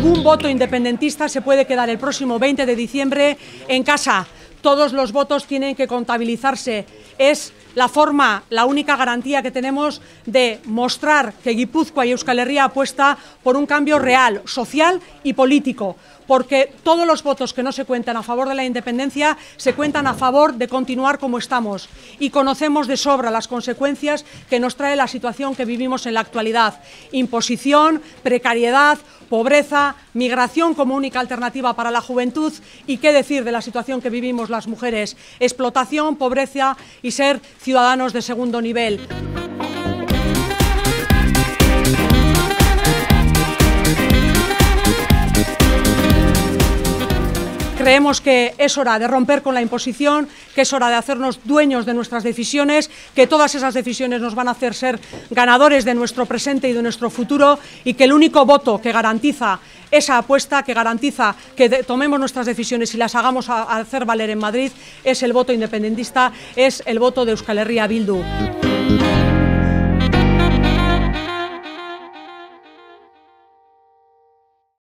voto independentista se puede quedar el próximo 20 de diciembre en casa. Todos los votos tienen que contabilizarse. Es la forma, la única garantía que tenemos de mostrar que Guipúzcoa y Euskal Herria apuesta por un cambio real, social y político, porque todos los votos que no se cuentan a favor de la independencia se cuentan a favor de continuar como estamos y conocemos de sobra las consecuencias que nos trae la situación que vivimos en la actualidad. Imposición, precariedad, pobreza, migración como única alternativa para la juventud y qué decir de la situación que vivimos las mujeres, explotación, pobreza y ser ciudadanos de segundo nivel. Creemos que es hora de romper con la imposición, que es hora de hacernos dueños de nuestras decisiones, que todas esas decisiones nos van a hacer ser ganadores de nuestro presente y de nuestro futuro y que el único voto que garantiza esa apuesta, que garantiza que tomemos nuestras decisiones y las hagamos a, hacer valer en Madrid, es el voto independentista, es el voto de Euskal Herria Bildu.